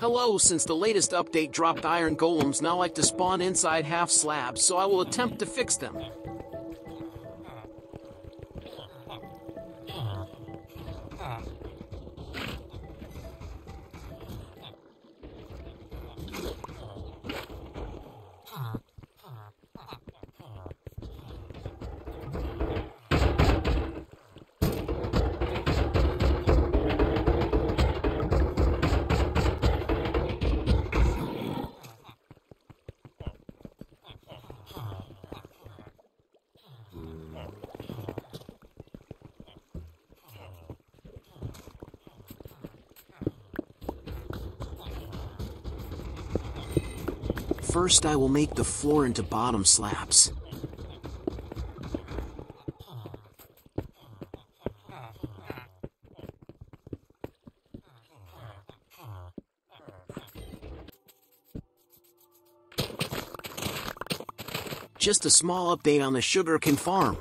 Hello, since the latest update dropped iron golems now like to spawn inside half slabs, so I will attempt to fix them. First, I will make the floor into bottom slabs. Just a small update on the sugarcane farm.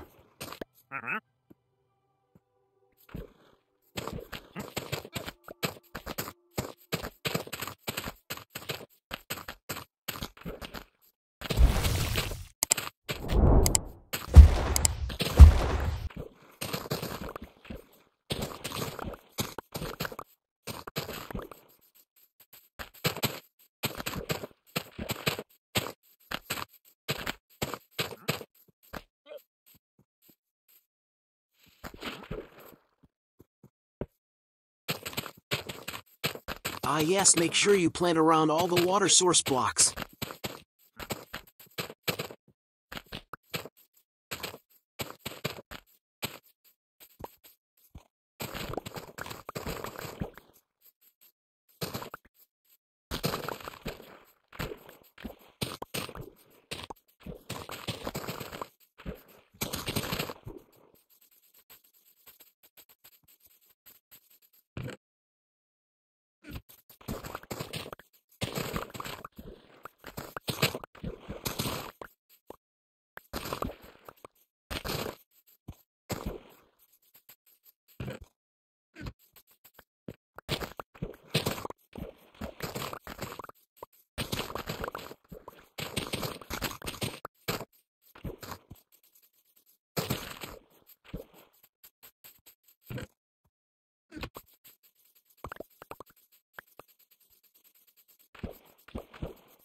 Ah yes, make sure you plant around all the water source blocks.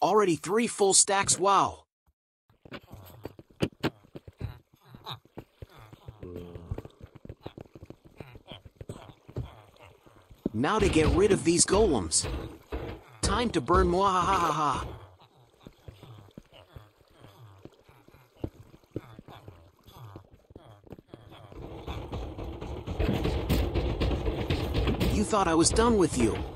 Already three full stacks, wow. Now to get rid of these golems. Time to burn mwahahaha. You thought I was done with you.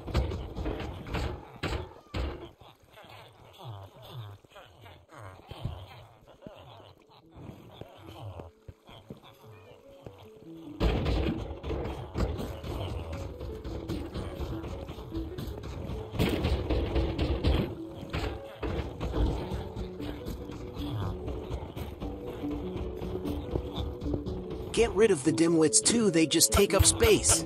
Get rid of the dimwits too, they just take up space.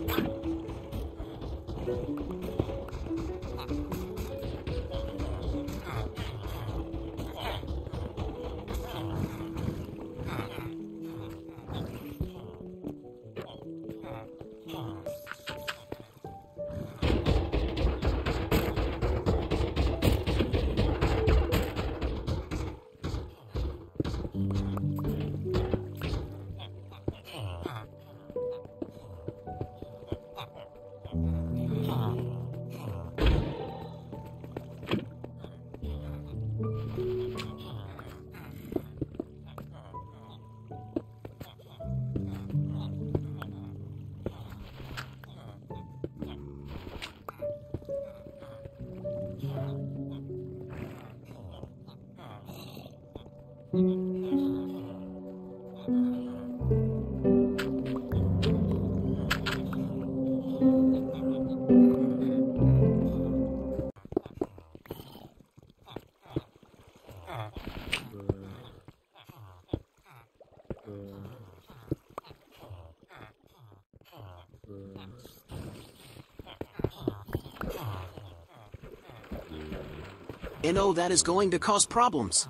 You know that is going to cause problems.